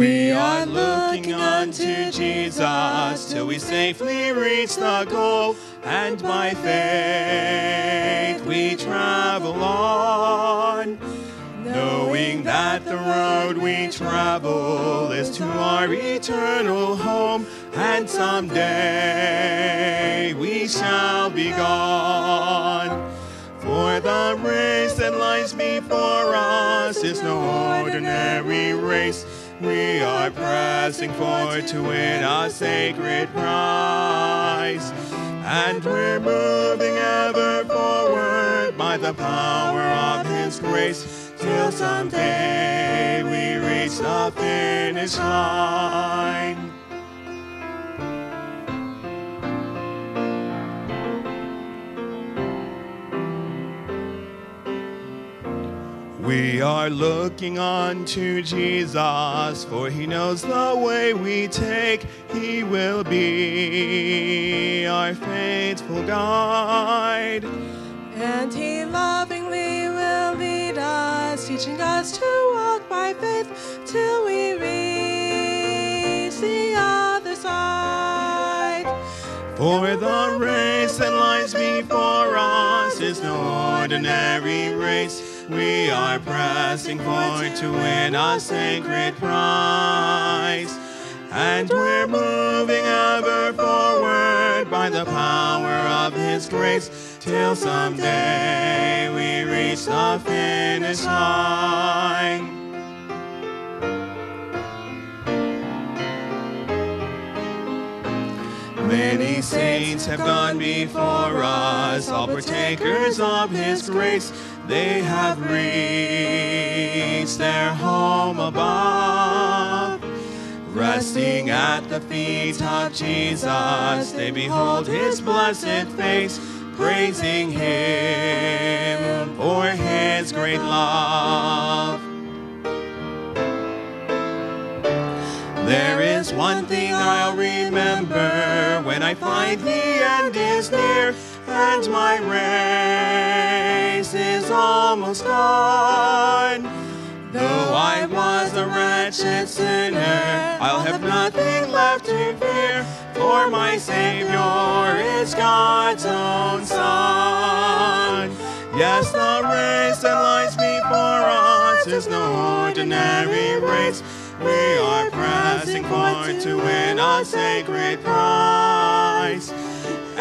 We are looking unto Jesus till we safely reach the goal, and by faith we travel on, knowing that the road we travel is to our eternal home, and someday we shall be gone. For the race that lies before us is no ordinary race. We are pressing forward to win a sacred prize. And we're moving ever forward by the power of His grace till someday we reach the finish line. We are looking unto Jesus, for he knows the way we take. He will be our faithful guide. And he lovingly will lead us, teaching us to walk by faith till we reach the other side. For the race that lies before us is no ordinary race. We are pressing forward to win a sacred prize. And we're moving ever forward by the power of His grace till someday we reach the finish line. Many saints have gone before us, all partakers of His grace. They have reached their home above. Resting at the feet of Jesus, they behold His blessed face, praising Him for His great love. There is one thing I'll remember when I find the end is near and my race is almost done. Though I was a wretched sinner, I'll have nothing left to fear, for my Savior is God's own Son. Yes, the race that lies before us is no ordinary race. We are pressing forward to win a sacred prize.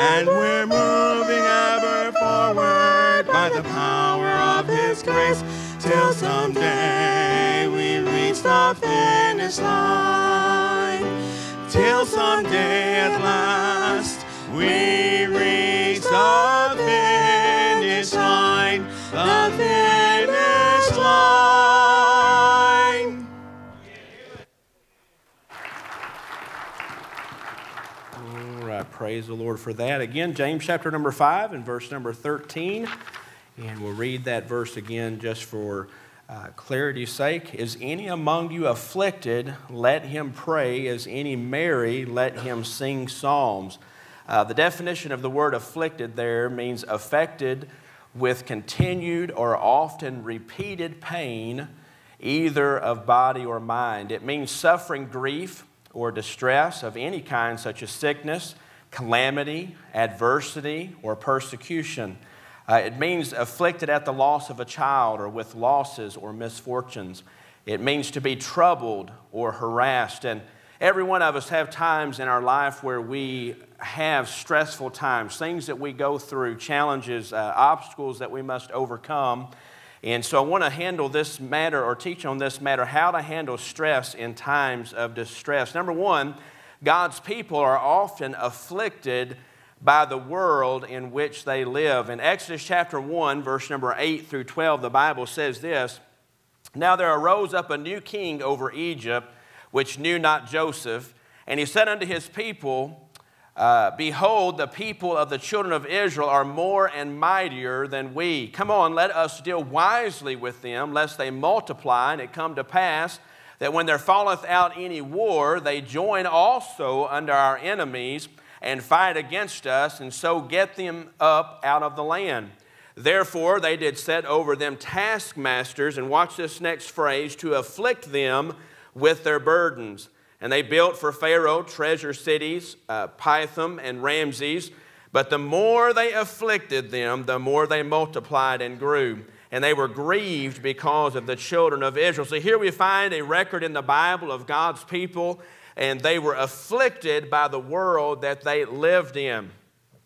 And we're moving ever forward by the power of His grace till someday we reach the finish line. Till someday at last we reach the finish line. The finish praise the Lord for that. Again, James chapter number 5 and verse number 13. And we'll read that verse again just for uh, clarity's sake. Is any among you afflicted? Let him pray. Is any merry? Let him sing psalms. Uh, the definition of the word afflicted there means affected with continued or often repeated pain, either of body or mind. It means suffering grief or distress of any kind, such as sickness, calamity, adversity, or persecution. Uh, it means afflicted at the loss of a child or with losses or misfortunes. It means to be troubled or harassed. And every one of us have times in our life where we have stressful times, things that we go through, challenges, uh, obstacles that we must overcome. And so I want to handle this matter or teach on this matter how to handle stress in times of distress. Number one, God's people are often afflicted by the world in which they live. In Exodus chapter 1, verse number 8 through 12, the Bible says this Now there arose up a new king over Egypt, which knew not Joseph, and he said unto his people, uh, Behold, the people of the children of Israel are more and mightier than we. Come on, let us deal wisely with them, lest they multiply, and it come to pass that when there falleth out any war, they join also under our enemies and fight against us, and so get them up out of the land. Therefore, they did set over them taskmasters, and watch this next phrase, to afflict them with their burdens. And they built for Pharaoh treasure cities, uh, Pithom and Ramses. But the more they afflicted them, the more they multiplied and grew. And they were grieved because of the children of Israel. So here we find a record in the Bible of God's people, and they were afflicted by the world that they lived in.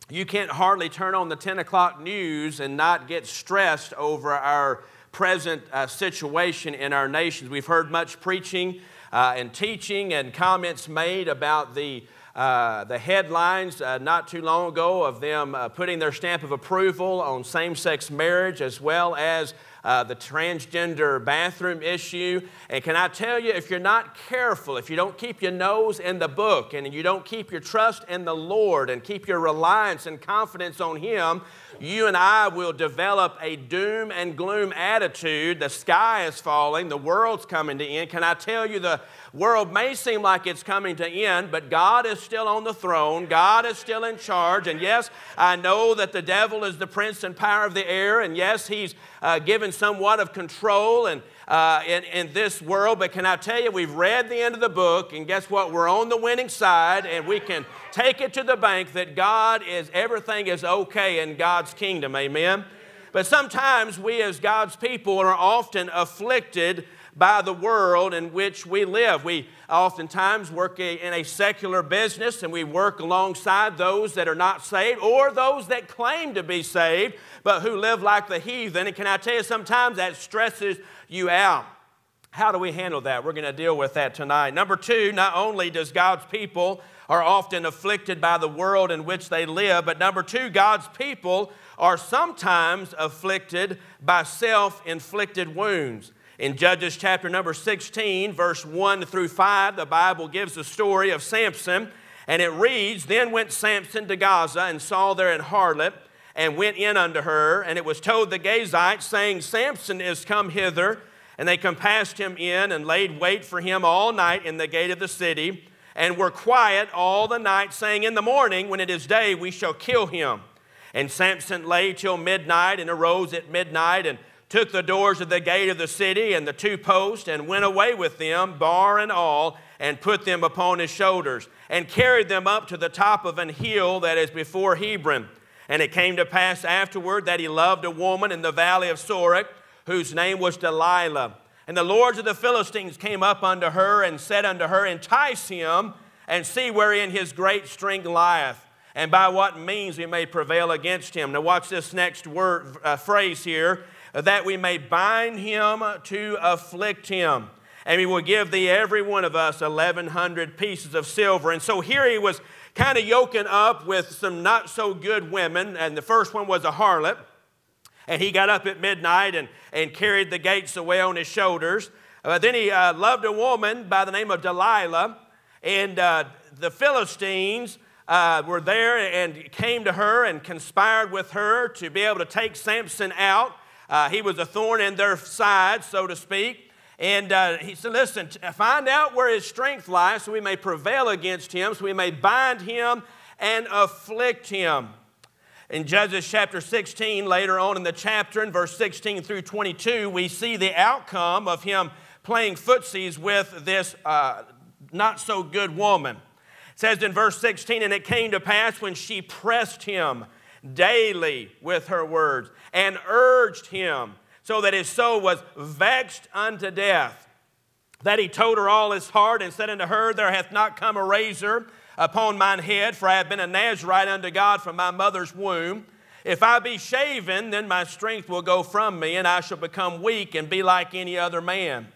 You can't hardly turn on the 10 o'clock news and not get stressed over our present uh, situation in our nations. We've heard much preaching uh, and teaching and comments made about the uh, the headlines uh, not too long ago of them uh, putting their stamp of approval on same sex marriage as well as uh, the transgender bathroom issue. And can I tell you, if you're not careful, if you don't keep your nose in the book and you don't keep your trust in the Lord and keep your reliance and confidence on Him, you and I will develop a doom and gloom attitude. The sky is falling, the world's coming to end. Can I tell you, the world may seem like it's coming to end, but God is still on the throne. God is still in charge. And yes, I know that the devil is the prince and power of the air. And yes, he's uh, given somewhat of control and uh, in, in this world. But can I tell you, we've read the end of the book, and guess what? We're on the winning side, and we can take it to the bank that God is, everything is okay in God's kingdom. Amen. But sometimes we, as God's people, are often afflicted by the world in which we live. We oftentimes work in a secular business and we work alongside those that are not saved or those that claim to be saved but who live like the heathen. And can I tell you, sometimes that stresses you out. How do we handle that? We're going to deal with that tonight. Number two, not only does God's people are often afflicted by the world in which they live, but number two, God's people are sometimes afflicted by self inflicted wounds. In Judges chapter number 16, verse 1 through 5, the Bible gives the story of Samson, and it reads Then went Samson to Gaza and saw there an harlot, and went in unto her, and it was told the Gazites, saying, Samson is come hither. And they compassed him in and laid wait for him all night in the gate of the city, and were quiet all the night, saying, In the morning, when it is day, we shall kill him. And Samson lay till midnight, and arose at midnight, and took the doors of the gate of the city and the two posts, and went away with them, bar and all, and put them upon his shoulders, and carried them up to the top of an hill that is before Hebron. And it came to pass afterward that he loved a woman in the valley of Sorek, whose name was Delilah. And the lords of the Philistines came up unto her and said unto her, Entice him and see wherein his great strength lieth, and by what means we may prevail against him. Now, watch this next word, uh, phrase here that we may bind him to afflict him. And he will give thee every one of us 1,100 pieces of silver. And so here he was kind of yoking up with some not so good women. And the first one was a harlot. And he got up at midnight and, and carried the gates away on his shoulders. Uh, then he uh, loved a woman by the name of Delilah. And uh, the Philistines uh, were there and came to her and conspired with her to be able to take Samson out. Uh, he was a thorn in their side, so to speak. And uh, he said, Listen, find out where his strength lies so we may prevail against him, so we may bind him and afflict him. In Judges chapter 16, later on in the chapter, in verse 16 through 22, we see the outcome of him playing footsies with this uh, not so good woman. It says in verse 16, And it came to pass when she pressed him daily with her words and urged him so that his soul was vexed unto death. That he told her all his heart and said unto her, There hath not come a razor upon mine head, for I have been a Nazarite unto God from my mother's womb. If I be shaven, then my strength will go from me, and I shall become weak and be like any other man.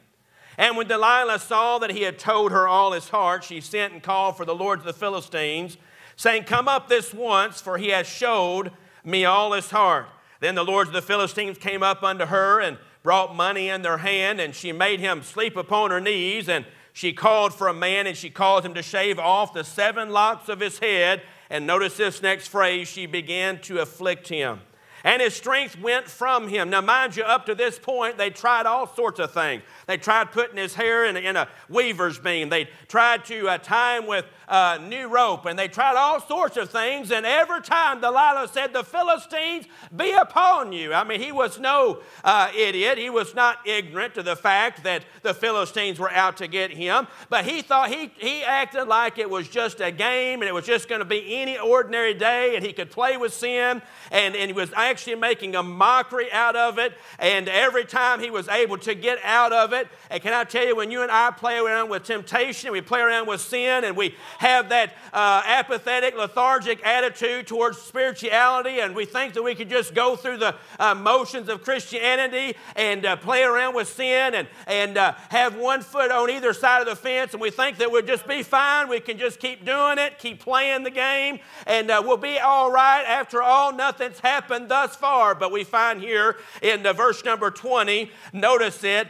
And when Delilah saw that he had told her all his heart, she sent and called for the lords of the Philistines, saying, Come up this once, for he has showed me all his heart. Then the lords of the Philistines came up unto her and brought money in their hand, and she made him sleep upon her knees. And she called for a man, and she caused him to shave off the seven locks of his head. And notice this next phrase she began to afflict him. and his strength went from him. Now, mind you, up to this point, they tried all sorts of things. They tried putting his hair in, in a weaver's beam. They tried to uh, tie him with uh, new rope, and they tried all sorts of things. And every time Delilah said, The Philistines be upon you. I mean, he was no uh, idiot. He was not ignorant to the fact that the Philistines were out to get him. But he thought he, he acted like it was just a game and it was just going to be any ordinary day and he could play with sin. And, and he was actually making a mockery out of it. And every time he was able to get out of it, and can I tell you, when you and I play around with temptation, we play around with sin, and we have that uh, apathetic, lethargic attitude towards spirituality, and we think that we could just go through the uh, motions of Christianity and uh, play around with sin and, and uh, have one foot on either side of the fence, and we think that we'll just be fine. We can just keep doing it, keep playing the game, and uh, we'll be all right. After all, nothing's happened thus far. But we find here in the verse number 20, notice it,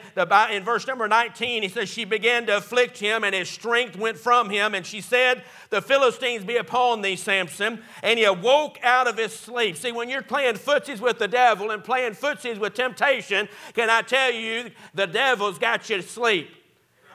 in verse number 19, he says, She began to afflict him, and his strength went from him. And she said, The Philistines be upon thee, Samson. And he awoke out of his sleep. See, when you're playing footsies with the devil and playing footsies with temptation, can I tell you, the devil's got you to sleep.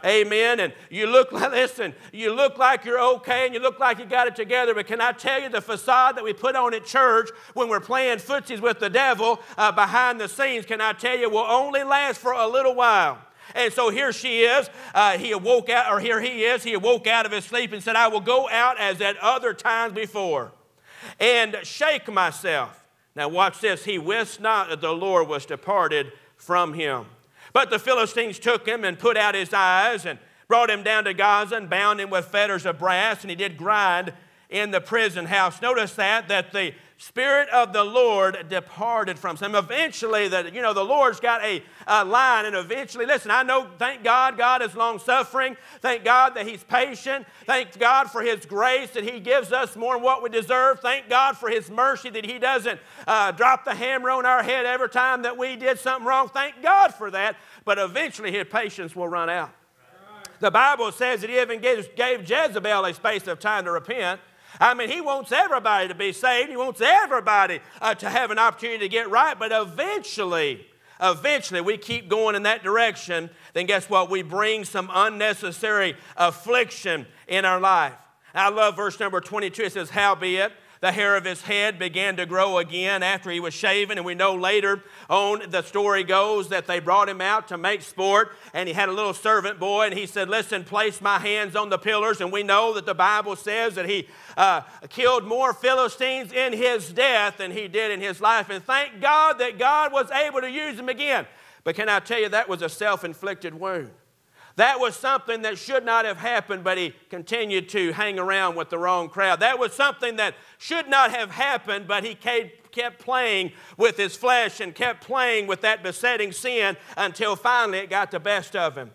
Amen. And you look like, listen, you look like you're okay and you look like you got it together. But can I tell you the facade that we put on at church when we're playing footsies with the devil uh, behind the scenes, can I tell you, will only last for a little while. And so here she is. Uh, he awoke out, or here he is. He awoke out of his sleep and said, I will go out as at other times before and shake myself. Now, watch this. He wist not that the Lord was departed from him. But the Philistines took him and put out his eyes and brought him down to Gaza and bound him with fetters of brass, and he did grind in the prison house. Notice that, that the Spirit of the Lord departed from him. Eventually, that you know, the Lord's got a, a, line, and eventually, listen, I know, thank God, God is long suffering. Thank God that He's patient. Thank God for His grace that He gives us more than what we deserve. Thank God for His mercy that He doesn't uh, drop the hammer on our head every time that we did something wrong. Thank God for that. But eventually, His patience will run out. The Bible says that He even gave Jezebel a space of time to repent. I mean, he wants everybody to be saved. He wants everybody uh, to have an opportunity to get right. But eventually, eventually we keep going in that direction, then guess what? We bring some unnecessary affliction in our life. I love verse number 22. It says, Howbeit, the hair of his head began to grow again after he was shaven. And we know later on, the story goes that they brought him out to make sport. And he had a little servant boy, and he said, Listen, place my hands on the pillars. And we know that the Bible says that he uh, killed more Philistines in his death than he did in his life. And thank God that God was able to use him again. But can I tell you, that was a self inflicted wound. That was something that should not have happened, but he continued to hang around with the wrong crowd. That was something that should not have happened, but he kept playing with his flesh and kept playing with that besetting sin until finally it got the best of him.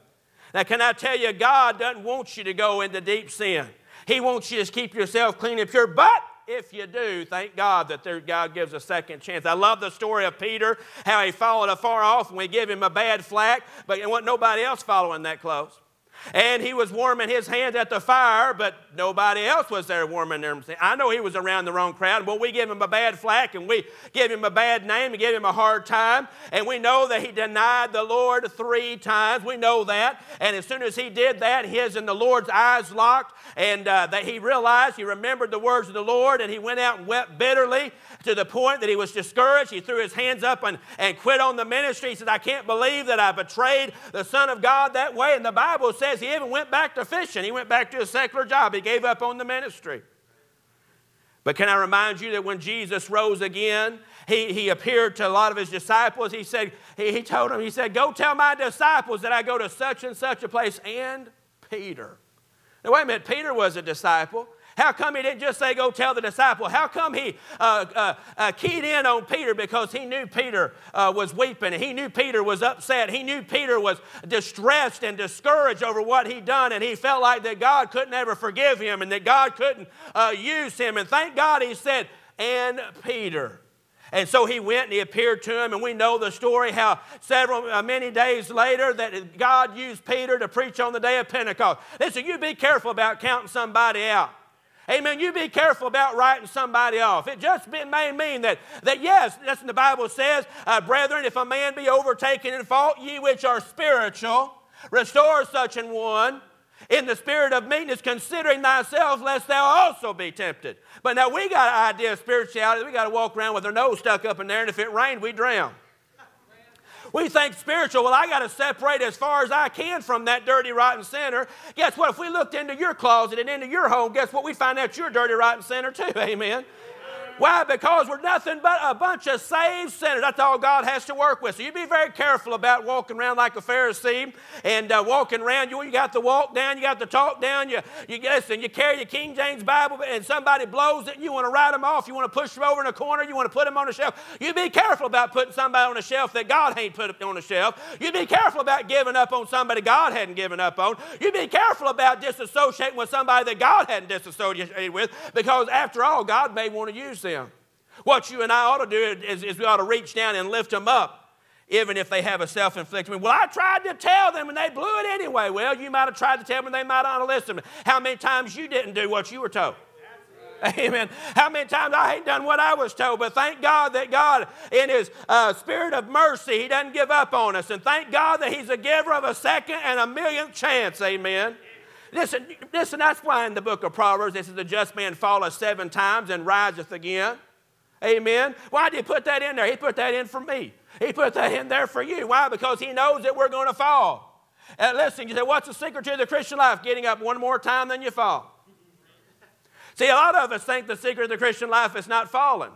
Now, can I tell you, God doesn't want you to go into deep sin. He wants you to keep yourself clean and pure, but if you do, thank God that there, God gives a second chance. I love the story of Peter, how he followed afar off and we give him a bad flack, but there wasn't nobody else following that close. And he was warming his hands at the fire, but nobody else was there warming their hands. I know he was around the wrong crowd. Well, we give him a bad flack and we give him a bad name and give him a hard time. And we know that he denied the Lord three times. We know that. And as soon as he did that, his and the Lord's eyes locked, and uh, that he realized, he remembered the words of the Lord, and he went out and wept bitterly to the point that he was discouraged. He threw his hands up and, and quit on the ministry. He said, I can't believe that I betrayed the Son of God that way. And the Bible says he even went back to fishing. He went back to a secular job. He gave up on the ministry. But can I remind you that when Jesus rose again, he, he appeared to a lot of his disciples. He said, he, he told them, he said, Go tell my disciples that I go to such and such a place, and Peter. Now, wait a minute, Peter was a disciple. How come he didn't just say, go tell the disciple? How come he uh, uh, uh, keyed in on Peter? Because he knew Peter uh, was weeping and he knew Peter was upset. He knew Peter was distressed and discouraged over what he'd done, and he felt like that God couldn't ever forgive him and that God couldn't uh, use him. And thank God he said, and Peter. And so he went and he appeared to him, and we know the story how several, uh, many days later, that God used Peter to preach on the day of Pentecost. Listen, you be careful about counting somebody out. Amen. You be careful about writing somebody off. It just may mean that, that yes, that's what the Bible says, uh, brethren, if a man be overtaken in fault, ye which are spiritual, restore such an one in the spirit of meekness, considering thyself, lest thou also be tempted. But now we got an idea of spirituality. We got to walk around with our nose stuck up in there, and if it rained, we drown. We think spiritual, well, I got to separate as far as I can from that dirty, rotten sinner. Guess what? If we looked into your closet and into your home, guess what? We'd find out you're dirty, rotten sinner too. Amen. Why? Because we're nothing but a bunch of saved sinners. That's all God has to work with. So you be very careful about walking around like a Pharisee and uh, walking around. You, you got to walk down, you got to talk down. You, you listen, you carry your King James Bible and somebody blows it and you want to write them off. You want to push them over in a corner. You want to put them on a shelf. You be careful about putting somebody on a shelf that God ain't put on a shelf. You be careful about giving up on somebody God hadn't given up on. You be careful about disassociating with somebody that God hadn't disassociated with because after all, God may want to use them. What you and I ought to do is, is we ought to reach down and lift them up, even if they have a self inflicted. Well, I tried to tell them and they blew it anyway. Well, you might have tried to tell them and they might not have listened. How many times you didn't do what you were told? Amen. How many times I ain't done what I was told, but thank God that God, in His uh, spirit of mercy, He doesn't give up on us. And thank God that He's a giver of a second and a millionth chance. Amen. Listen, listen, that's why in the book of Proverbs, it says the just man falleth seven times and riseth again. Amen. Why did he put that in there? He put that in for me. He put that in there for you. Why? Because he knows that we're going to fall. And listen, you say, what's the secret to the Christian life? Getting up one more time than you fall. See, a lot of us think the secret of the Christian life is not falling.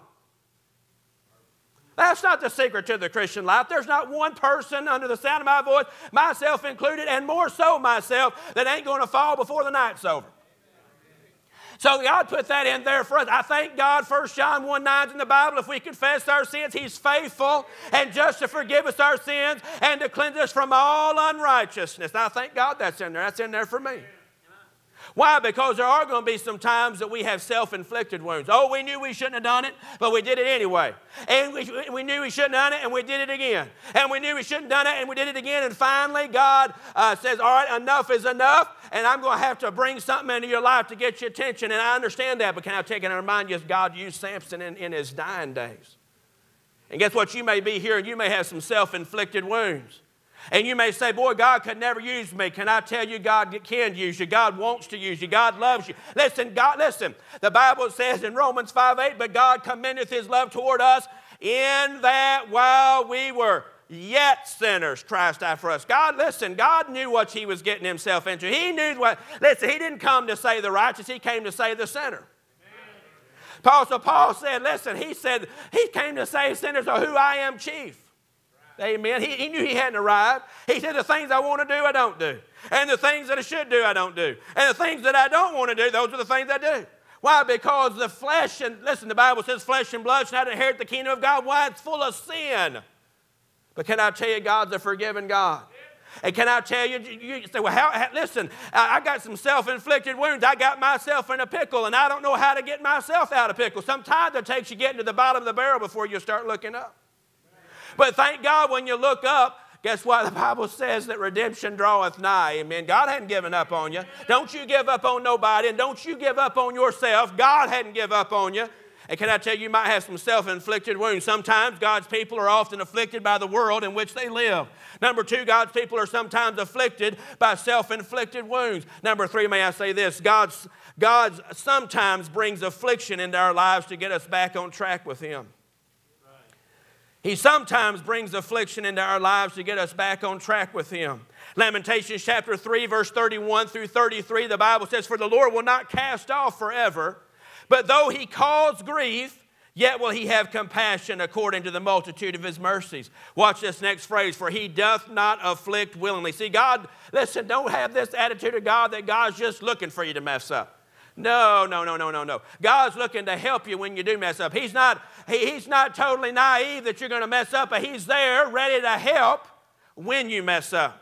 That's not the secret to the Christian life. There's not one person under the sound of my voice, myself included, and more so myself, that ain't going to fall before the night's over. So God put that in there for us. I thank God, 1 John 1 9 in the Bible, if we confess our sins, He's faithful and just to forgive us our sins and to cleanse us from all unrighteousness. I thank God that's in there. That's in there for me. Why? Because there are going to be some times that we have self inflicted wounds. Oh, we knew we shouldn't have done it, but we did it anyway. And we, we knew we shouldn't have done it, and we did it again. And we knew we shouldn't have done it, and we did it again. And finally, God uh, says, All right, enough is enough, and I'm going to have to bring something into your life to get your attention. And I understand that, but can I take and remind you, God used Samson in, in his dying days. And guess what? You may be here and you may have some self inflicted wounds. And you may say, Boy, God could never use me. Can I tell you, God can use you? God wants to use you. God loves you. Listen, God, listen. The Bible says in Romans 5 8, but God commendeth his love toward us in that while we were yet sinners, Christ died for us. God, listen, God knew what he was getting himself into. He knew what, listen, he didn't come to save the righteous, he came to save the sinner. Paul, so Paul said, listen, he said, he came to save sinners of who I am chief. Amen. He, he knew he hadn't arrived. He said, The things I want to do, I don't do. And the things that I should do, I don't do. And the things that I don't want to do, those are the things I do. Why? Because the flesh, and listen, the Bible says flesh and blood should not inherit the kingdom of God. Why? It's full of sin. But can I tell you, God's a forgiving God? And can I tell you, you say, well, how, listen, I got some self inflicted wounds. I got myself in a pickle, and I don't know how to get myself out of pickle. Sometimes it takes you getting to the bottom of the barrel before you start looking up. But thank God when you look up, guess what? The Bible says that redemption draweth nigh. Amen. God hadn't given up on you. Don't you give up on nobody, and don't you give up on yourself. God hadn't given up on you. And can I tell you, you might have some self inflicted wounds. Sometimes God's people are often afflicted by the world in which they live. Number two, God's people are sometimes afflicted by self inflicted wounds. Number three, may I say this God's, God's sometimes brings affliction into our lives to get us back on track with Him. He sometimes brings affliction into our lives to get us back on track with Him. Lamentations chapter 3, verse 31 through 33, the Bible says, For the Lord will not cast off forever, but though He cause grief, yet will He have compassion according to the multitude of His mercies. Watch this next phrase, for He doth not afflict willingly. See, God, listen, don't have this attitude of God that God's just looking for you to mess up. No, no, no, no, no, no. God's looking to help you when you do mess up. He's not, he, he's not totally naive that you're going to mess up, but He's there ready to help when you mess up.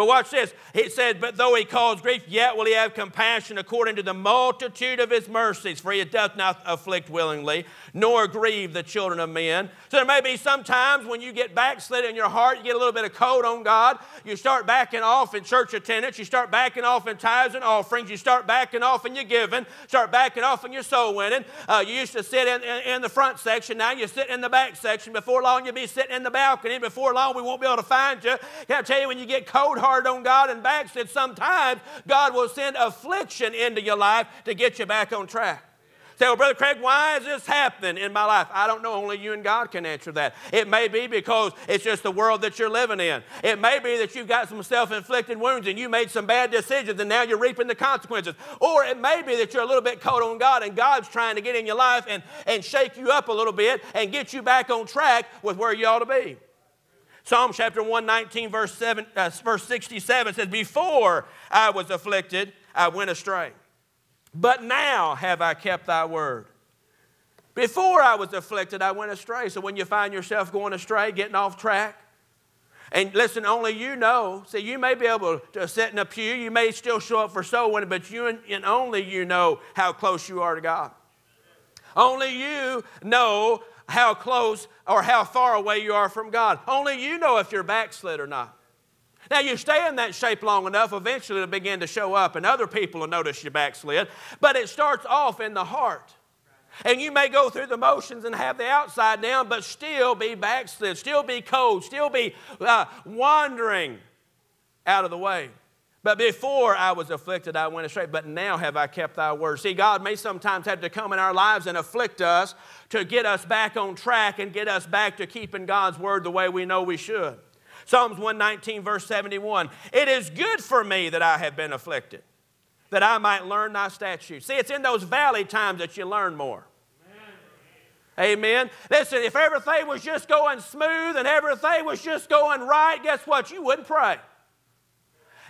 But watch this. It said, But though he cause grief, yet will he have compassion according to the multitude of his mercies, for he doth not afflict willingly, nor grieve the children of men. So there may be some times when you get backslid in your heart, you get a little bit of cold on God, you start backing off in church attendance, you start backing off in tithes and offerings, you start backing off in your giving, start backing off in your soul winning. Uh, you used to sit in, in, in the front section, now you sit in the back section. Before long, you'll be sitting in the balcony. Before long, we won't be able to find you. Can I tell you, when you get cold hearted on God and backslid, sometimes God will send affliction into your life to get you back on track. Say, well, Brother Craig, why is this happening in my life? I don't know. Only you and God can answer that. It may be because it's just the world that you're living in. It may be that you've got some self inflicted wounds and you made some bad decisions and now you're reaping the consequences. Or it may be that you're a little bit cold on God and God's trying to get in your life and, and shake you up a little bit and get you back on track with where you ought to be. Psalm chapter 119, verse, 7, uh, verse 67 says, Before I was afflicted, I went astray. But now have I kept thy word. Before I was afflicted, I went astray. So when you find yourself going astray, getting off track, and listen, only you know. See, you may be able to sit in a pew, you may still show up for soul winning, but you and, and only you know how close you are to God. Only you know how close or how far away you are from God. Only you know if you're backslid or not. Now, you stay in that shape long enough, eventually it'll begin to show up, and other people will notice you backslid. But it starts off in the heart. And you may go through the motions and have the outside down, but still be backslid, still be cold, still be uh, wandering out of the way. But before I was afflicted, I went astray. But now have I kept thy word. See, God may sometimes have to come in our lives and afflict us to get us back on track and get us back to keeping God's word the way we know we should. Psalms 119, verse 71 It is good for me that I have been afflicted, that I might learn thy statutes. See, it's in those valley times that you learn more. Amen. Listen, if everything was just going smooth and everything was just going right, guess what? You wouldn't pray.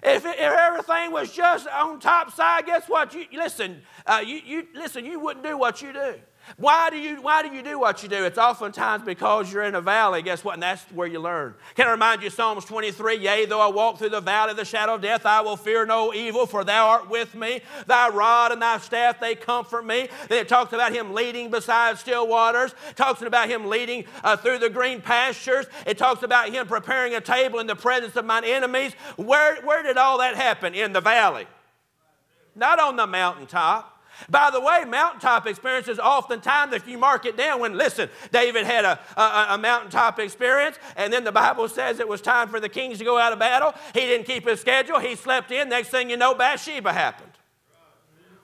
If, if everything was just on top side, guess what? You listen. Uh, you, you listen. You wouldn't do what you do. Why do, you, why do you do what you do? It's oftentimes because you're in a valley. Guess what? And that's where you learn. Can I remind you, Psalms 23 Yea, though I walk through the valley of the shadow of death, I will fear no evil, for thou art with me. Thy rod and thy staff, they comfort me. Then it talks about him leading beside still waters, it talks about him leading uh, through the green pastures. It talks about him preparing a table in the presence of mine enemies. Where, where did all that happen? In the valley, not on the mountaintop. By the way, mountaintop experiences oftentimes, if you mark it down, when, listen, David had a, a, a, mountaintop experience, and then the Bible says it was time for the kings to go out of battle. He didn't keep his schedule, he slept in. Next thing you know, Bathsheba happened.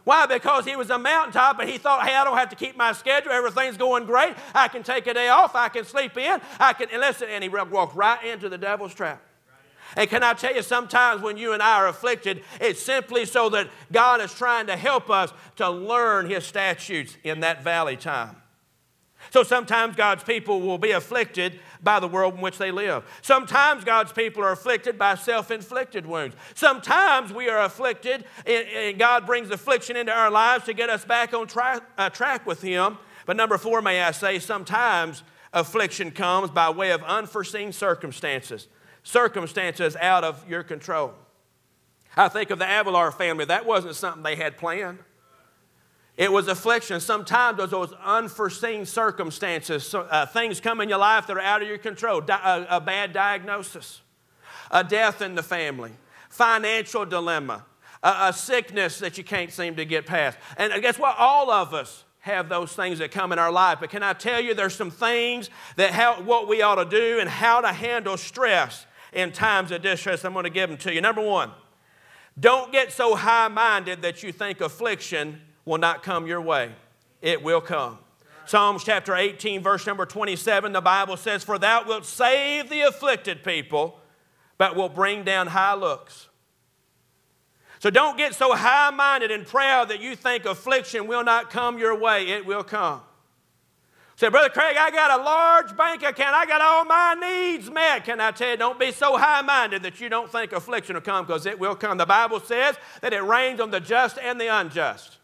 Why? Because he was a mountaintop and he thought, hey, I don't have to keep my schedule. Everything's going great. I can take a day off. I can sleep in. I can, and listen, and he walked right into the devil's trap. And can I tell you, sometimes when you and I are afflicted, it's simply so that God is trying to help us to learn His statutes in that valley time. So sometimes God's people will be afflicted by the world in which they live. Sometimes God's people are afflicted by self inflicted wounds. Sometimes we are afflicted, and God brings affliction into our lives to get us back on tra- uh, track with Him. But number four, may I say, sometimes affliction comes by way of unforeseen circumstances circumstances out of your control. I think of the Avilar family. That wasn't something they had planned. It was affliction. Sometimes those, those unforeseen circumstances, uh, things come in your life that are out of your control. Di- a, a bad diagnosis, a death in the family, financial dilemma, a, a sickness that you can't seem to get past. And guess what? All of us have those things that come in our life. But can I tell you, there's some things that how, what we ought to do and how to handle stress in times of distress. I'm going to give them to you. Number one, don't get so high minded that you think affliction will not come your way. It will come. Psalms chapter 18, verse number 27, the Bible says, For thou wilt save the afflicted people, but will bring down high looks. So don't get so high minded and proud that you think affliction will not come your way. It will come. Say, Brother Craig, I got a large bank account. I got all my needs met. Can I tell you, don't be so high minded that you don't think affliction will come because it will come. The Bible says that it rains on the just and the unjust.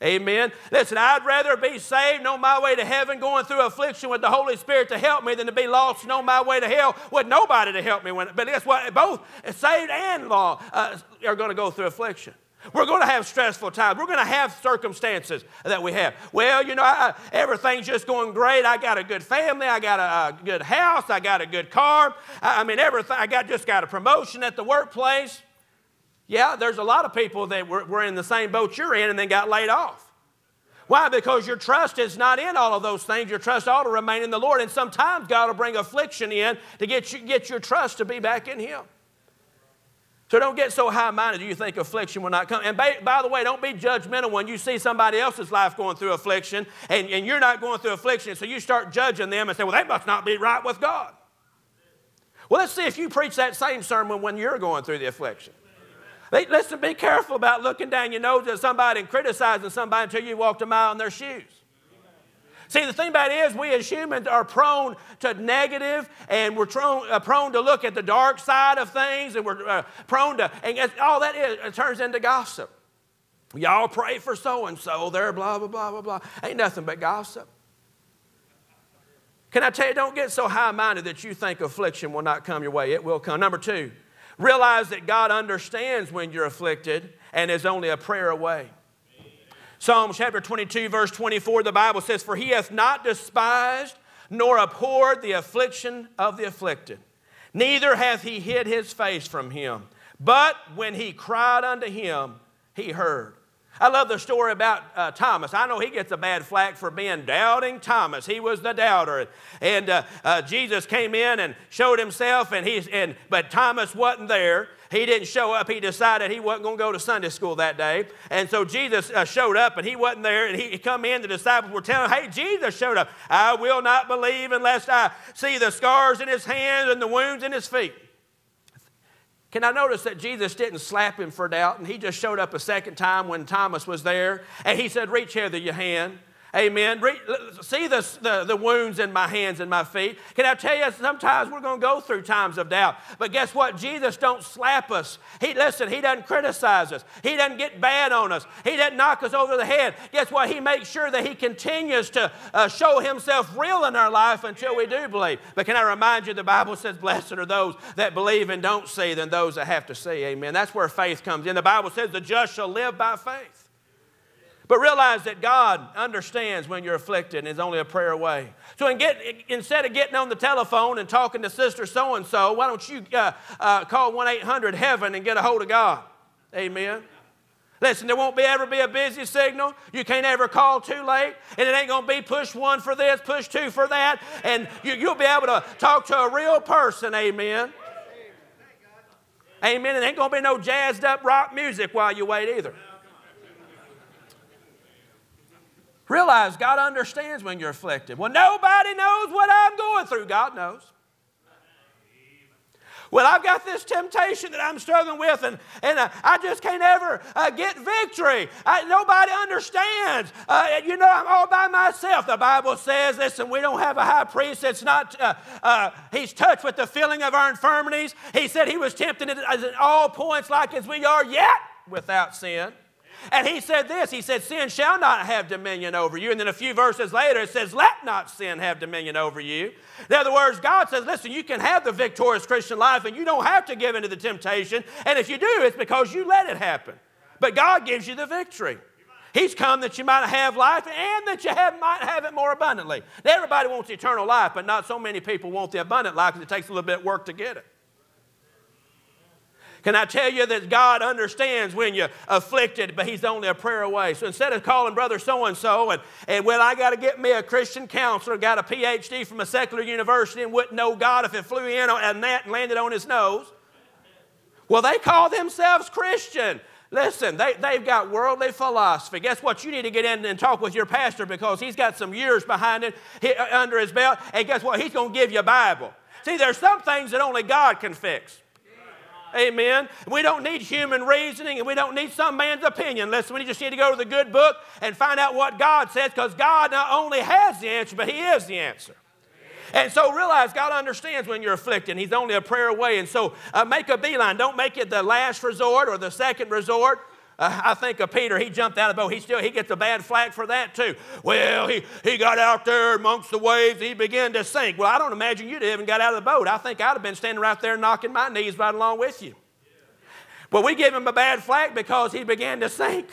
Amen. Listen, I'd rather be saved on my way to heaven going through affliction with the Holy Spirit to help me than to be lost on my way to hell with nobody to help me. When, but guess what? Both saved and law uh, are going to go through affliction. We're going to have stressful times. We're going to have circumstances that we have. Well, you know, I, everything's just going great. I got a good family. I got a, a good house. I got a good car. I, I mean, everything. I got just got a promotion at the workplace. Yeah, there's a lot of people that were, were in the same boat you're in and then got laid off. Why? Because your trust is not in all of those things. Your trust ought to remain in the Lord. And sometimes God will bring affliction in to get, you, get your trust to be back in Him. So don't get so high minded you think affliction will not come. And by, by, the way, don't be judgmental when you see somebody else's life going through affliction and, and you're not going through affliction. So you start judging them and say, well, they must not be right with God. Well, let's see if you preach that same sermon when you're going through the affliction. Listen, be careful about looking down your nose at somebody and criticizing somebody until you walked a mile in their shoes. See, the thing about it is, we as humans are prone to negative, and we're prone, uh, prone to look at the dark side of things, and we're uh, prone to, and all that is, it turns into gossip. Y'all pray for so and so, they're blah, blah, blah, blah, blah. Ain't nothing but gossip. Can I tell you, don't get so high minded that you think affliction will not come your way. It will come. Number two, Realize that God understands when you're afflicted and is only a prayer away. Psalm chapter 22, verse 24, the Bible says, For he hath not despised nor abhorred the affliction of the afflicted, neither hath he hid his face from him. But when he cried unto him, he heard. I love the story about uh, Thomas. I know he gets a bad flack for being doubting Thomas. He was the doubter. And uh, uh, Jesus came in and showed himself, and he's, and, but Thomas wasn't there. He didn't show up. He decided he wasn't going to go to Sunday school that day. And so Jesus uh, showed up, and he wasn't there. And he, come in. The disciples were telling him, hey, Jesus showed up. I will not believe unless I see the scars in his hands and the wounds in his feet. Can I notice that Jesus didn't slap him for doubt and he just showed up a second time when Thomas was there and he said, Reach hither your hand. Amen. See the, the, the, wounds in my hands and my feet. Can I tell you, sometimes we're going to go through times of doubt. But guess what? Jesus don't slap us. He, listen, He doesn't criticize us. He doesn't get bad on us. He doesn't knock us over the head. Guess what? He makes sure that He continues to uh, show Himself real in our life until we do believe. But can I remind you, the Bible says, blessed are those that believe and don't see than those that have to see. Amen. That's where faith comes in. The Bible says, the just shall live by faith. But realize that God understands when you're afflicted and is only a prayer away. So get, instead of getting on the telephone and talking to Sister so and so, why don't you uh, uh, call 1 800 Heaven and get a hold of God? Amen. Listen, there won't be ever be a busy signal. You can't ever call too late. And it ain't going to be push one for this, push two for that. And you, will be able to talk to a real person. Amen. Amen. And ain't going to be no jazzed up rock music while you wait either. Realize God understands when you're afflicted. Well, nobody knows what I'm going through. God knows. Well, I've got this temptation that I'm struggling with, and, and uh, I just can't ever uh, get victory. I, nobody understands. Uh, you know, I'm all by myself. The Bible says, listen, we don't have a high priest that's not, uh, uh, he's touched with the feeling of our infirmities. He said he was tempted at all points like as we are, yet without sin. And he said this He said, Sin shall not have dominion over you. And then a few verses later, it says, Let not sin have dominion over you. In other words, God says, Listen, you can have the victorious Christian life and you don't have to give into the temptation. And if you do, it's because you let it happen. But God gives you the victory. He's come that you might have life and that you have, might have it more abundantly. Now, everybody wants eternal life, but not so many people want the abundant life because it takes a little bit of work to get it. Can I tell you that God understands when you're afflicted, but He's only a prayer away. So instead of calling brother so and so and, and well, I got to get me a Christian counselor, got a PhD from a secular university and wouldn't know God if it flew in on a that and landed on his nose. Well, they call themselves Christian. Listen, they, they've got worldly philosophy. Guess what? You need to get in and talk with your pastor because he's got some years behind it under his belt. And guess what? He's going to give you a Bible. See, there's some things that only God can fix. Amen. We don't need human reasoning and we don't need some man's opinion. Listen, we just need to go to the good book and find out what God says because God not only has the answer, but He is the answer. And so realize God understands when you're afflicted. He's only a prayer away. And so uh, make a beeline. Don't make it the last resort or the second resort. Uh, I think of Peter, he jumped out of the boat. He still he gets a bad flag for that too. Well, he, he got out there amongst the waves, he began to sink. Well, I don't imagine you'd have even got out of the boat. I think I'd have been standing right there knocking my knees right along with you. But we give him a bad flag because he began to sink.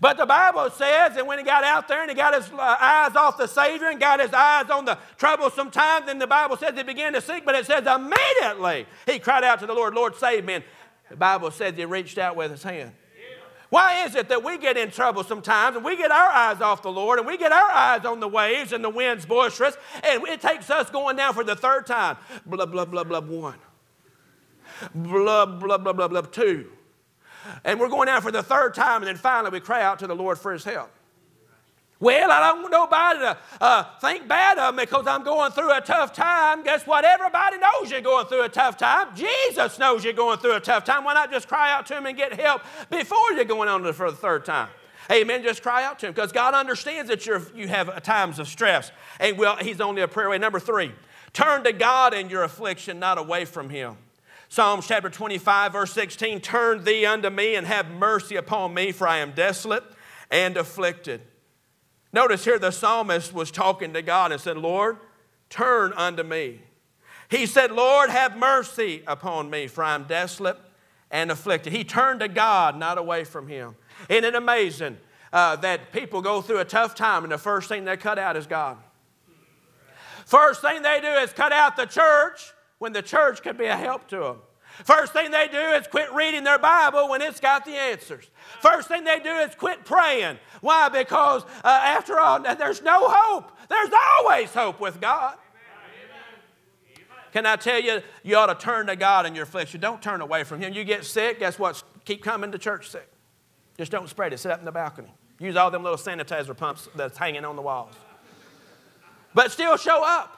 But the Bible says that when he got out there and he got his uh, eyes off the Savior and got his eyes on the troublesome times, then the Bible says he began to sink, but it says immediately he cried out to the Lord, Lord, save me. And the Bible says he reached out with his hand. Why is it that we get in trouble sometimes and we get our eyes off the Lord and we get our eyes on the waves and the wind's boisterous and it takes us going down for the third time? Blah, blah, blah, blah, one. Blah, blah, blah, blah, blah, two. And we're going down for the third time, and then finally we cry out to the Lord for his help. Well, I don't want nobody to uh, think bad of me because I'm going through a tough time. Guess what? Everybody knows you're going through a tough time. Jesus knows you're going through a tough time. Why not just cry out to him and get help before you're going on for the third time? Amen. Just cry out to him because God understands that you're, you have times of stress. And well, he's only a prayer away. Number three, turn to God in your affliction, not away from him. Psalms chapter 25, verse 16 Turn thee unto me and have mercy upon me, for I am desolate and afflicted. Notice here the psalmist was talking to God and said, Lord, turn unto me. He said, Lord, have mercy upon me, for I am desolate and afflicted. He turned to God, not away from him. Isn't it amazing uh, that people go through a tough time and the first thing they cut out is God? First thing they do is cut out the church when the church could be a help to them. First thing they do is quit reading their Bible when it's got the answers. First thing they do is quit praying. Why? Because uh, after all, there's no hope. There's always hope with God. Can I tell you, you ought to turn to God in your affliction. Don't turn away from Him. You get sick, guess what? Keep coming to church sick. Just don't spread it. Sit up in the balcony. Use all them little sanitizer pumps that's hanging on the walls. But still show up.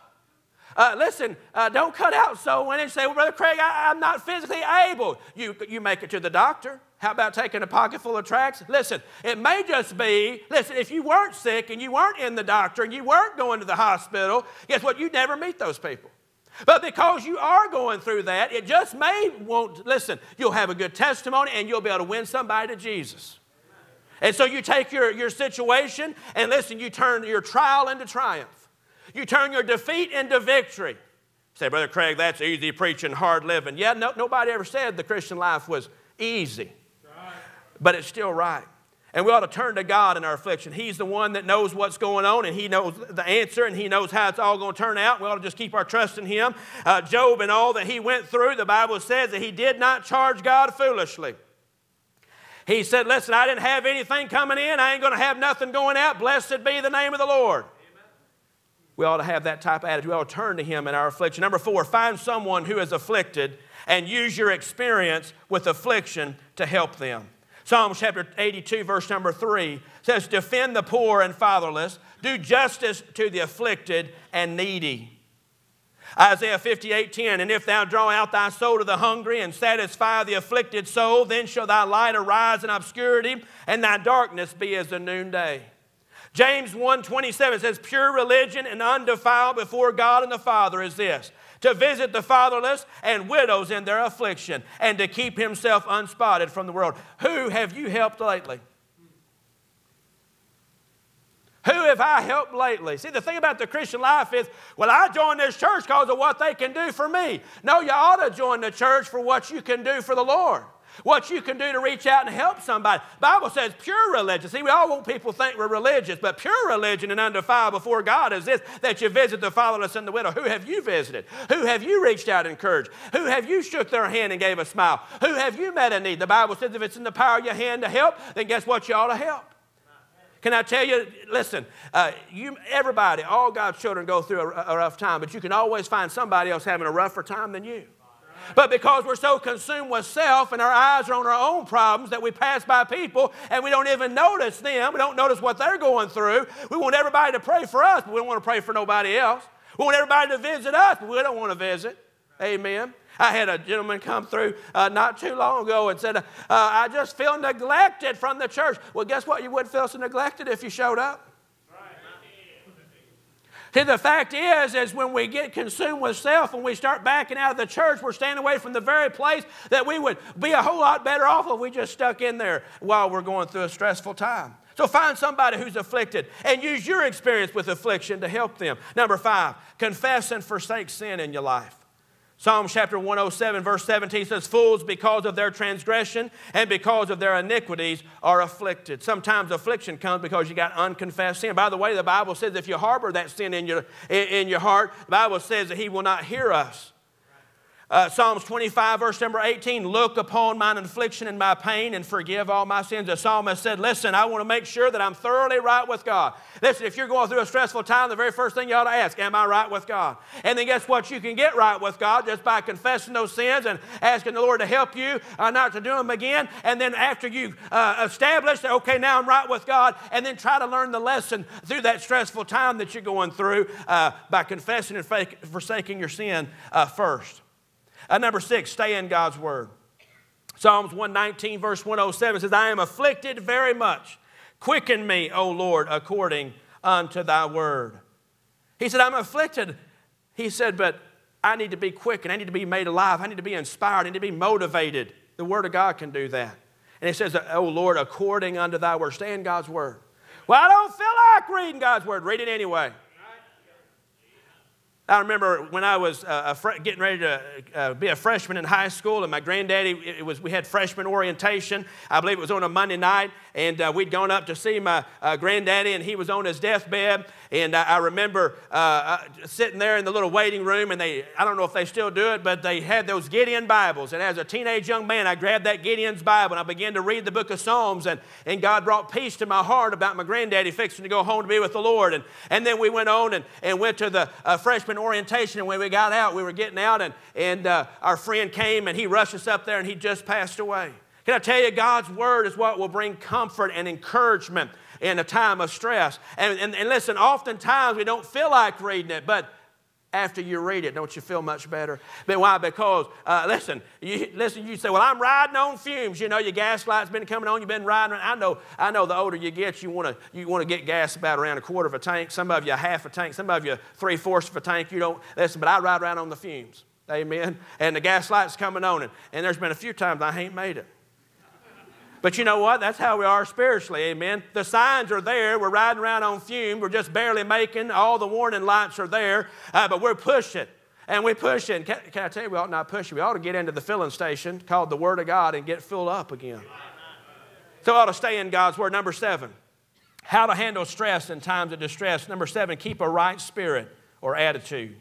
Uh, listen, uh, don't cut out so when they say, well, Brother Craig, I, am not physically able. You, you make it to the doctor. How about taking a pocket full of tracts? Listen, it may just be, listen, if you weren't sick and you weren't in the doctor and you weren't going to the hospital, guess what? You'd never meet those people. But because you are going through that, it just may won't, listen, you'll have a good testimony and you'll be able to win somebody to Jesus. And so you take your, your situation and listen, you turn your trial into triumph. You turn your defeat into victory. say, Brother Craig, that's easy preaching, hard living. Yeah, no, nobody ever said the Christian life was easy, right. but it's still right. And we ought to turn to God in our affliction. He's the one that knows what's going on, and He knows the answer, and He knows how it's all going to turn out. We ought to just keep our trust in Him. Uh, Job and all that he went through, the Bible says that he did not charge God foolishly. He said, Listen, I didn't have anything coming in, I ain't going to have nothing going out. Blessed be the name of the Lord. We ought to have that type of attitude. We ought to turn to Him in our affliction. Number four, find someone who is afflicted and use your experience with affliction to help them. Psalm chapter 82, verse number 3 says, Defend the poor and fatherless, do justice to the afflicted and needy. Isaiah 58, 10, And if thou draw out thy soul to the hungry and satisfy the afflicted soul, then shall thy light arise in obscurity, and thy darkness be as the noonday. James 1:27 says pure religion and undefiled before God and the Father is this to visit the fatherless and widows in their affliction and to keep himself unspotted from the world. Who have you helped lately? Who have I helped lately? See, the thing about the Christian life is, well, I joined this church because of what they can do for me. No, you ought to join the church for what you can do for the Lord what you can do to reach out and help somebody. Bible says pure religion. See, we all want people to think we're religious, but pure religion and undefiled before God is this that you visit the fatherless and the widow. Who have you visited? Who have you reached out and encouraged? Who have you shook their hand and gave a smile? Who have you met a need? The Bible says if it's in the power of your hand to help, then guess what? You ought to help. Can I tell you, listen, uh, you, everybody, all God's children go through a, a rough time, but you can always find somebody else having a rougher time than you. But because we're so consumed with self and our eyes are on our own problems that we pass by people and we don't even notice them, we don't notice what they're going through. We want everybody to pray for us, but we don't want to pray for nobody else. We want everybody to visit us, but we don't want to visit. Amen. I had a gentleman come through uh, not too long ago and said, uh, I just feel neglected from the church. Well, guess what? You wouldn't feel so neglected if you showed up. See, the fact is, is when we get consumed with self and we start backing out of the church, we're staying away from the very place that we would be a whole lot better off if we just stuck in there while we're going through a stressful time. So find somebody who's afflicted and use your experience with affliction to help them. Number five, confess and forsake sin in your life. Psalm chapter 107, verse 17 says, Fools, because of their transgression and because of their iniquities, are afflicted. Sometimes affliction comes because you got unconfessed sin. By the way, the Bible says if you harbor that sin in your, in your heart, the Bible says that He will not hear us. Uh, Psalms 25, verse number 18 Look upon mine affliction and my pain and forgive all my sins. The psalmist said, Listen, I want to make sure that I'm thoroughly right with God. Listen, if you're going through a stressful time, the very first thing you ought to ask, Am I right with God? And then guess what? You can get right with God just by confessing those sins and asking the Lord to help you uh, not to do them again. And then after you've uh, established that, okay, now I'm right with God, and then try to learn the lesson through that stressful time that you're going through uh, by confessing and forsaking your sin uh, first. Uh, number six, stay in God's word. Psalms 119, verse 107 says, I am afflicted very much. Quicken me, O Lord, according unto thy word. He said, I'm afflicted. He said, but I need to be quickened. I need to be made alive. I need to be inspired. I need to be motivated. The word of God can do that. And he says, Oh Lord, according unto thy word. Stay in God's word. Well, I don't feel like reading God's word. Read it anyway. I remember when I was uh, getting ready to uh, be a freshman in high school, and my granddaddy, it was, we had freshman orientation. I believe it was on a Monday night, and uh, we'd gone up to see my uh, granddaddy, and he was on his deathbed. And I, I remember uh, sitting there in the little waiting room, and they, I don't know if they still do it, but they had those Gideon Bibles. And as a teenage young man, I grabbed that Gideon's Bible, and I began to read the book of Psalms, and, and God brought peace to my heart about my granddaddy fixing to go home to be with the Lord. And, and then we went on and, and went to the freshman orientation. And when we got out, we were getting out, and, and uh, our friend came and he rushed us up there and he just passed away. Can I tell you, God's word is what will bring comfort and encouragement in a time of stress. And, and, and listen, oftentimes we don't feel like reading it, but after you read it, don't you feel much better? But why? Because, uh, listen, you, listen, you say, well, I'm riding on fumes. You know, your gas light's been coming on, you've been riding. I know, I know the older you get, you want to you wanna get gas about around a quarter of a tank. Some of you a half a tank. Some of you three-fourths of a tank. You don't, listen, but I ride around on the fumes. Amen. And the gas light's coming on. And, and there's been a few times I ain't made it. But you know what? That's how we are spiritually, amen. The signs are there. We're riding around on fume. We're just barely making. All the warning lights are there, uh, but we're pushing. And we push it. Can, can, I tell you, we ought not push. We ought to get into the filling station called the Word of God and get filled up again. So we ought to stay in God's Word. Number seven, how to handle stress in times of distress. Number seven, keep a right spirit or attitude.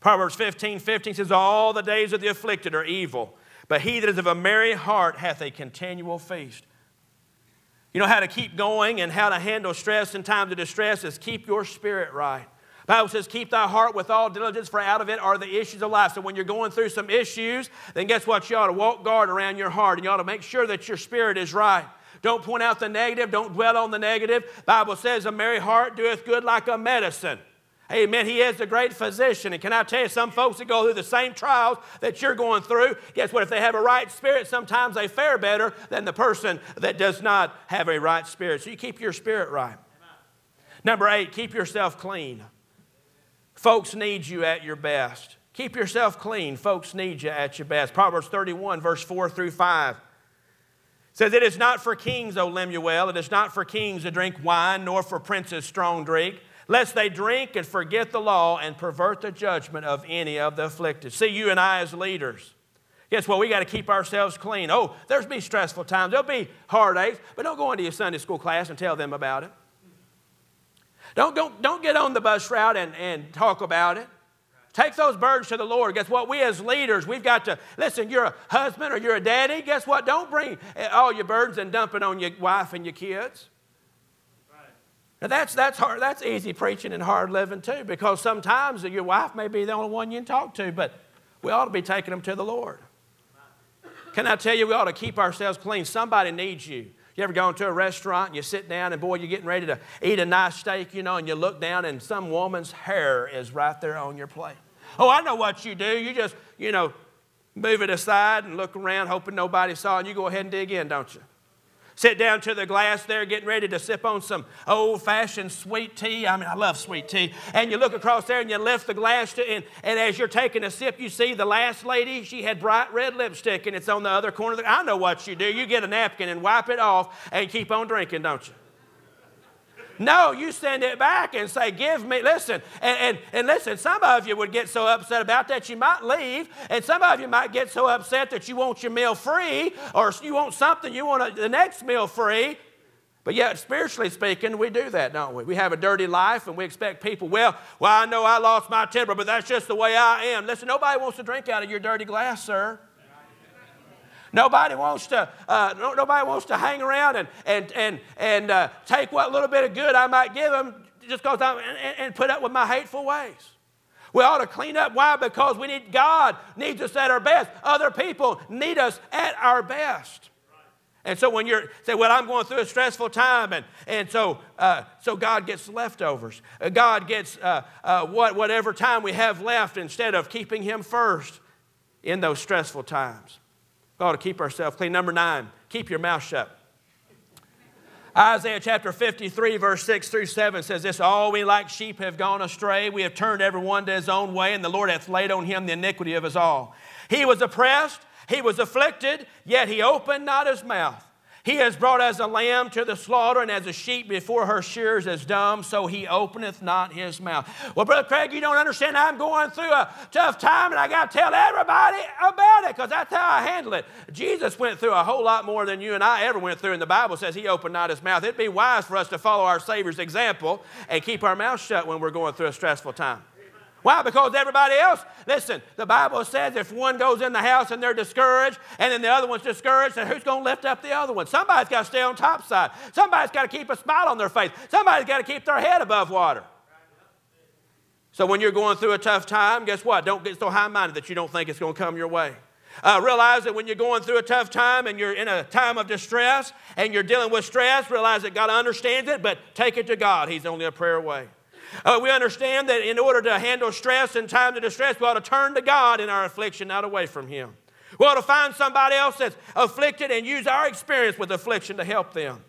Proverbs 15 15 says, All the days of the afflicted are evil but he that is of a merry heart hath a continual feast. You know how to keep going and how to handle stress in times of distress is keep your spirit right. Bible says, keep thy heart with all diligence, for out of it are the issues of life. So when you're going through some issues, then guess what? You ought to walk guard around your heart and you ought to make sure that your spirit is right. Don't point out the negative. Don't dwell on the negative. Bible says, a merry heart doeth good like a medicine. Amen. He is the great physician. And can I tell you, some folks that go through the same trials that you're going through, guess what? If they have a right spirit, sometimes they fare better than the person that does not have a right spirit. So you keep your spirit right. Number eight, keep yourself clean. Folks need you at your best. Keep yourself clean. Folks need you at your best. Proverbs 31, verse 4 through 5 says, It is not for kings, O Lemuel, it is not for kings to drink wine, nor for princes strong drink lest they drink and forget the law and pervert the judgment of any of the afflicted. See, you and I as leaders, guess what? We got to keep ourselves clean. Oh, there's be stressful times, there'll be heartaches, but don't go into your Sunday school class and tell them about it. Don't, don't, don't get on the bus route and, and talk about it. Take those burdens to the Lord. Guess what? We as leaders, we've got to listen. You're a husband or you're a daddy. Guess what? Don't bring all your burdens and dump it on your wife and your kids. Now that's, that's, hard, that's easy preaching and hard living too, because sometimes your wife may be the only one you can talk to, but we ought to be taking them to the Lord. Can I tell you, we ought to keep ourselves clean. Somebody needs you. You ever gone to a restaurant and you sit down and boy, you're getting ready to eat a nice steak, you know, and you look down and some woman's hair is right there on your plate. Oh, I know what you do. You just, you know, move it aside and look around hoping nobody saw, and you go ahead and dig in, don't you? Sit down to the glass there, getting ready to sip on some old fashioned sweet tea. I mean, I love sweet tea. And you look across there and you lift the glass, to, and, and as you're taking a sip, you see the last lady, she had bright red lipstick, and it's on the other corner. The, I know what you do. You get a napkin and wipe it off and keep on drinking, don't you? No, you send it back and say, Give me, listen. And, and, and listen, some of you would get so upset about that you might leave. And some of you might get so upset that you want your meal free or you want something, you want a, the next meal free. But yet, spiritually speaking, we do that, don't we? We have a dirty life and we expect people, well, well, I know I lost my temper, but that's just the way I am. Listen, nobody wants to drink out of your dirty glass, sir. Nobody wants to, uh, no, nobody wants to hang around and, and, and, and uh, take what little bit of good I might give them just because I'm, and, and put up with my hateful ways. We ought to clean up. Why? Because we need God needs us at our best. Other people need us at our best. And so when you're say, well, I'm going through a stressful time, and, and so, uh, so God gets leftovers. Uh, God gets uh, uh what, whatever time we have left instead of keeping Him first in those stressful times. We ought to keep ourselves clean. Number nine, keep your mouth shut. Isaiah chapter 53, verse 6 through 7 says this All we like sheep have gone astray. We have turned every one to his own way, and the Lord hath laid on him the iniquity of us all. He was oppressed, he was afflicted, yet he opened not his mouth. He has brought as a lamb to the slaughter, and as a sheep before her shears is dumb, so he openeth not his mouth. Well, Brother Craig, you don't understand. I'm going through a tough time, and I got to tell everybody about it because that's how I handle it. Jesus went through a whole lot more than you and I ever went through, and the Bible says he opened not his mouth. It'd be wise for us to follow our Savior's example and keep our mouth shut when we're going through a stressful time. Why? Because everybody else, listen, the Bible says if one goes in the house and they're discouraged and then the other one's discouraged, then who's going to lift up the other one? Somebody's got to stay on top side. Somebody's got to keep a smile on their face. Somebody's got to keep their head above water. So when you're going through a tough time, guess what? Don't get so high minded that you don't think it's going to come your way. Uh, realize that when you're going through a tough time and you're in a time of distress and you're dealing with stress, realize that God understands it, but take it to God. He's only a prayer away. Uh, we understand that in order to handle stress and time of distress, we ought to turn to God in our affliction, not away from Him. We ought to find somebody else that's afflicted and use our experience with affliction to help them.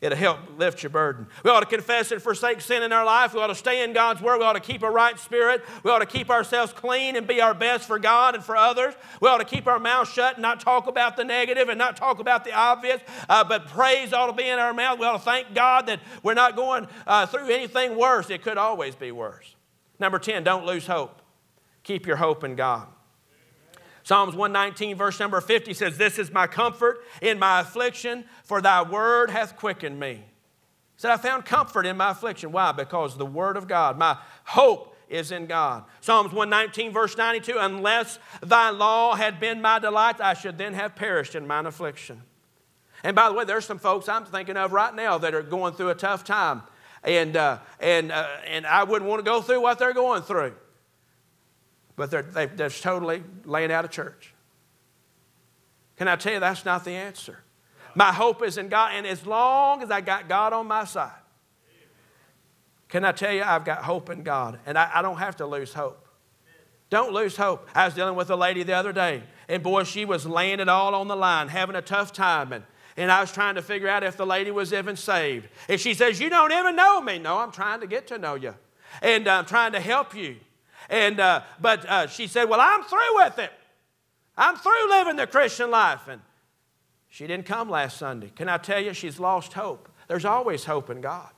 It'll help lift your burden. We ought to confess and forsake sin in our life. We ought to stay in God's Word. We ought to keep a right spirit. We ought to keep ourselves clean and be our best for God and for others. We ought to keep our mouth shut and not talk about the negative and not talk about the obvious, uh, but praise ought to be in our mouth. We ought to thank God that we're not going uh, through anything worse. It could always be worse. Number 10, don't lose hope. Keep your hope in God. Psalms 119, verse number 50 says, This is my comfort in my affliction, for thy word hath quickened me. He said, I found comfort in my affliction. Why? Because the word of God, my hope is in God. Psalms 119, verse 92 Unless thy law had been my delight, I should then have perished in mine affliction. And by the way, there's some folks I'm thinking of right now that are going through a tough time. And, uh, and, uh, and I wouldn't want to go through what they're going through but they're, they, they're totally laying out of church. Can I tell you that's not the answer? My hope is in God, and as long as I got God on my side, can I tell you I've got hope in God, and I, I don't have to lose hope. Don't lose hope. I was dealing with a lady the other day, and boy, she was laying it all on the line, having a tough time, and, and I was trying to figure out if the lady was even saved. And she says, You don't even know me. No, I'm trying to get to know you, and I'm trying to help you. And, uh, but uh, she said, Well, I'm through with it. I'm through living the Christian life. And she didn't come last Sunday. Can I tell you, she's lost hope. There's always hope in God.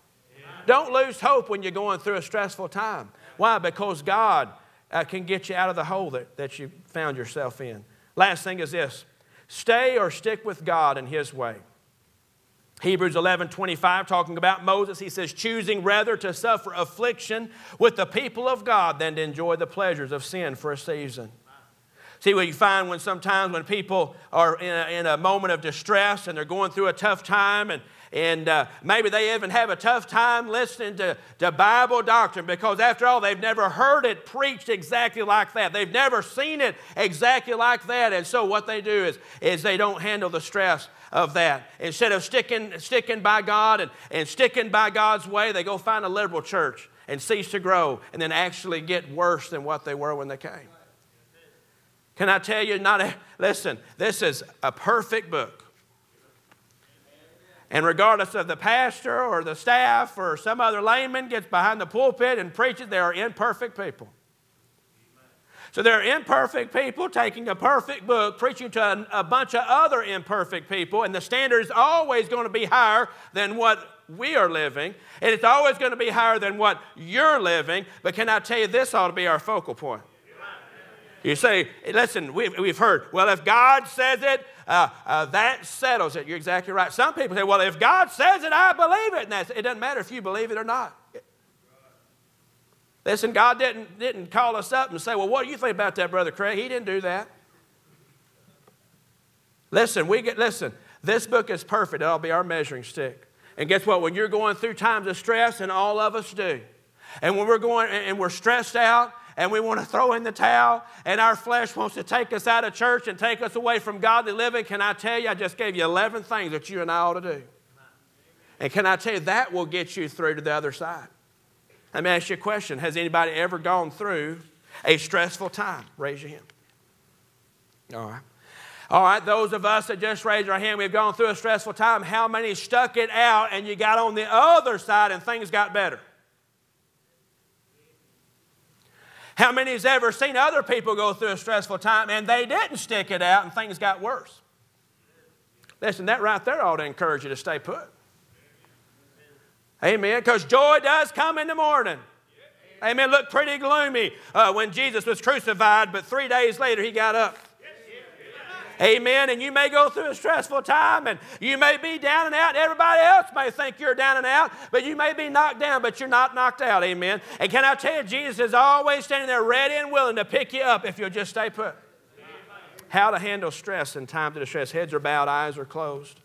Don't lose hope when you're going through a stressful time. Why? Because God uh, can get you out of the hole that, that you found yourself in. Last thing is this stay or stick with God in His way. Hebrews 11 25, talking about Moses, he says, choosing rather to suffer affliction with the people of God than to enjoy the pleasures of sin for a season. See what you find when sometimes when people are in a, in a moment of distress and they're going through a tough time and, and uh, maybe they even have a tough time listening to, to Bible doctrine because, after all, they've never heard it preached exactly like that. They've never seen it exactly like that. And so, what they do is, is they don't handle the stress of that. Instead of sticking, sticking by God and, and sticking by God's way, they go find a liberal church and cease to grow and then actually get worse than what they were when they came. Can I tell you, not a, listen, this is a perfect book And regardless of the pastor or the staff or some other layman gets behind the pulpit and preaches, they are imperfect people. So they're imperfect people taking a perfect book, preaching to a, bunch of other imperfect people, and the standard is always going to be higher than what we are living, and it's always going to be higher than what you're living. But can I tell you, this ought to be our focal point. You say, listen, we've, we've heard, well, if God says it, uh, uh, that settles it. You're exactly right. Some people say, well, if God says it, I believe it. And it doesn't matter if you believe it or not. Listen, God didn't, didn't call us up and say, well, what do you think about that, Brother Craig? He didn't do that. Listen, we get, listen, this book is perfect. It'll be our measuring stick. And guess what? When you're going through times of stress, and all of us do, and when we're going and we're stressed out and we want to throw in the towel and our flesh wants to take us out of church and take us away from godly living, can I tell you, I just gave you 11 things that you and I ought to do. And can I tell you, that will get you through to the other side. Let me ask you a question Has anybody ever gone through a stressful time? Raise your hand. All right. All right, those of us that just raised our hand, we've gone through a stressful time. How many stuck it out and you got on the other side and things got better? How many has ever seen other people go through a stressful time and they didn't stick it out and things got worse? Listen, that right there ought to encourage you to stay put. Amen. Because joy does come in the morning. Amen. Looked pretty gloomy uh, when Jesus was crucified, but three days later he got up. Amen. And you may go through a stressful time and you may be down and out. Everybody else may think you're down and out, but you may be knocked down, but you're not knocked out. Amen. And can I tell you, Jesus is always standing there ready and willing to pick you up if you'll just stay put. How to handle stress in times of distress. Heads are bowed, eyes are closed.